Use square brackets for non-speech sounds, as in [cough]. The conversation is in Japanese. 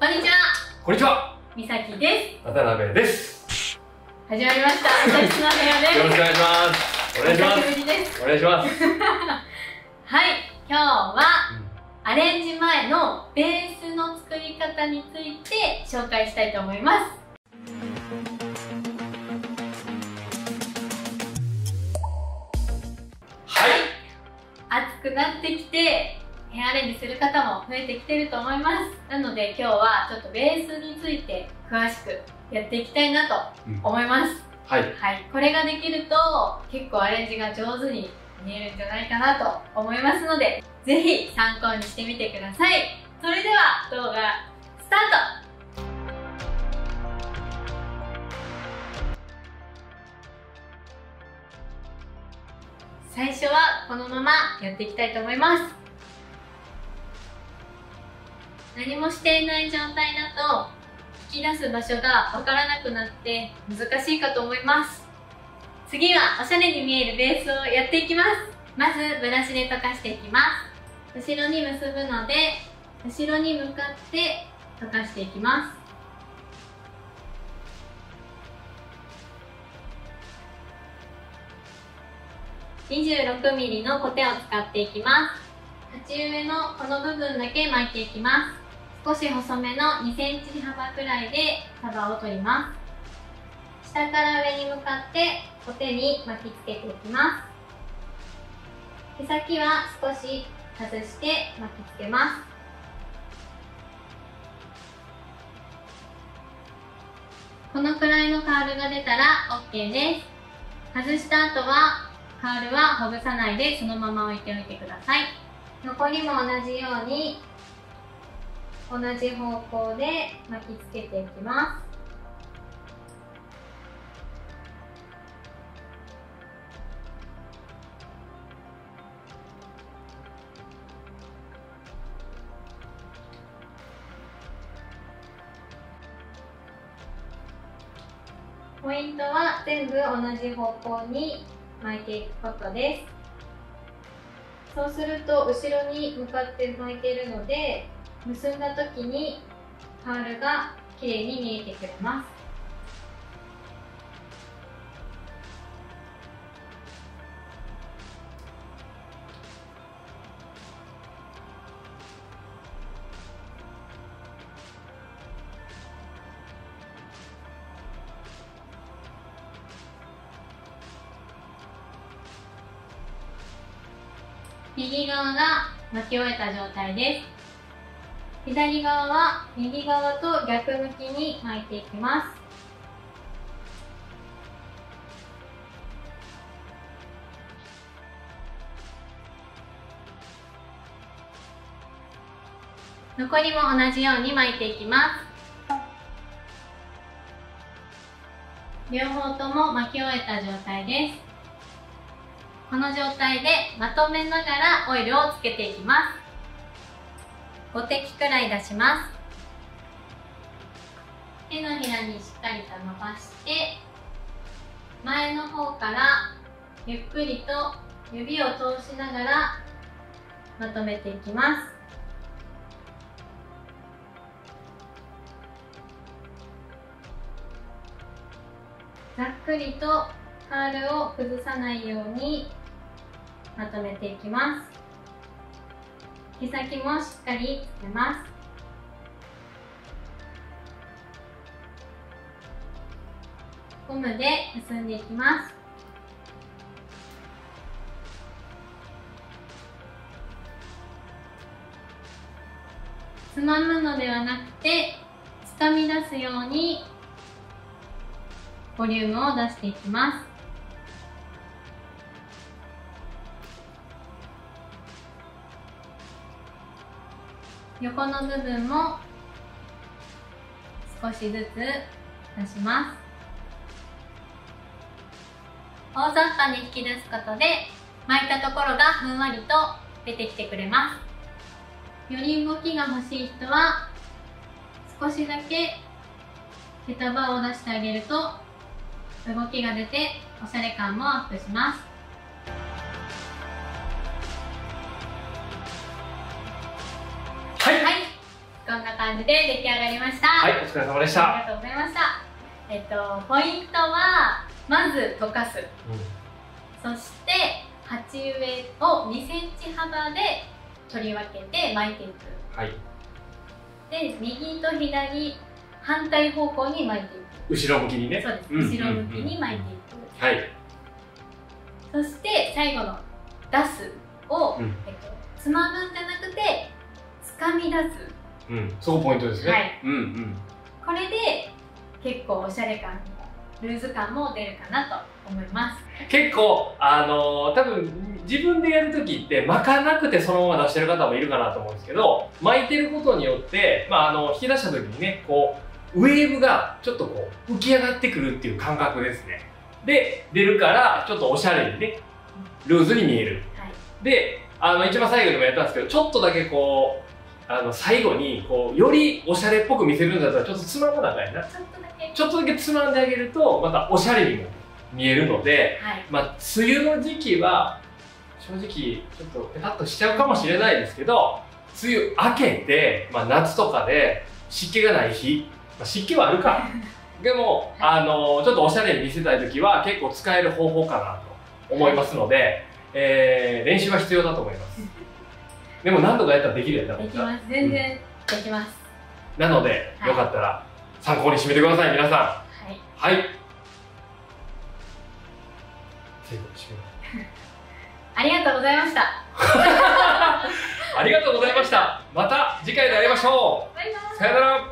こんにちは。こんにちは。みさきです。渡辺です。始まりました。私の部屋です。よろしくお願いします。お願いします。お願いします、[laughs] はい今日はアレンジ前のベースの作り方について紹介したいと思います。はい。暑くなってきてヘアアレンジする方も増えてきてると思います。なので今日はちょっとベースについて詳しくやっていきたいなと思います、はい。はい。これができると結構アレンジが上手に見えるんじゃないかなと思いますのでぜひ参考にしてみてください。それでは動画スタート。最初はこのままやっていきたいと思います何もしていない状態だと引き出す場所がわからなくなって難しいかと思います。次はおしゃれに見えるベースをやっていきます。まずブラシで溶かしていきます。後ろに結ぶので後ろに向かって溶かしていきます。26ミリのコテを使っていきます。鉢植えのこの部分だけ巻いていきます。少し細めの2センチ幅くらいで束を取ります。下から上に向かってコテに巻きつけていきます。手先は少し外して巻きつけます。このくらいのカールが出たら OK です。外した後はカールはほぐさないでそのまま置いておいてください。残りも同じように同じ方向で巻きつけていきます。ポイントは全部同じ方向に巻いていくことです。そうすると後ろに向かって巻いているので結んだ時にカールが綺麗に見えてくれます。右側が巻き終えた状態です。左側は右側と逆向きに巻いていきます。残りも同じように巻いていきます。両方とも巻き終えた状態です。この状態でまとめながらオイルをつけていきます。5滴くらい出します。手のひらにしっかりと伸ばして前の方からゆっくりと指を通しながらまとめていきます。ざっくりとカールを崩さないようにまとめていきます。毛先もしっかりつけます。ゴムで結んでいきます。つまむのではなくて掴み出すようにボリュームを出していきます。横の部分も少しずつ出します。大雑把に引き出すことで巻いたところがふんわりと出てきてくれます。より動きが欲しい人は少しだけ毛束を出してあげると動きが出ておしゃれ感もアップします。感感じで出来上がりました。はい、お疲れ様でした。ありがとうございました。えっと、ポイントは、まず溶かす。そして、鉢植えを2センチ幅で取り分けて巻いていく。はい、で、右と左、反対方向に巻いていく。後ろ向きにね。そうです。うん後ろ向きに巻いていく。はい、そして、最後の出すを、うんえっと、つまむんじゃなくて、掴み出す。うん、そこポイントですね。はいうんうん。これで、結構おしゃれ感も、ルーズ感も出るかなと思います。結構、あのー多分自分でやるときって巻かなくてそのまま出してる方もいるかなと思うんですけど巻いてることによって、まあ、あの引き出したときにねこうウェーブがちょっとこう浮き上がってくるっていう感覚ですねで出るからちょっとおしゃれにねルーズに見えるはい。であの一番最後にもやったんですけどちょっとだけこうあの最後にこうよりおしゃれっぽく見せるんだったらちょっとつままなあかんやなちょっとだけ。ちょっとだけつまんであげるとまたおしゃれにも見えるのではい。まあ、梅雨の時期は正直ちょっとペタッとしちゃうかもしれないですけど梅雨明けて、まあ、夏とかで湿気がない日、まあ、湿気はあるか [laughs] でもあのちょっとおしゃれに見せたい時は結構使える方法かなと思いますので、えー練習は必要だと思いますでも何度かやったらできるやつだできます。全然できます。なので、はいよかったら参考にしてみてください皆さんはい。はい [laughs] ありがとうございました。[laughs] ありがとうございました。また次回で会いましょバイバイう。さよなら。